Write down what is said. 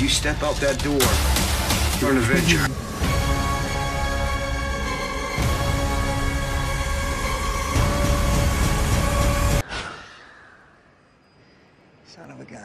If you step out that door, you're an Avenger. Son of a gun.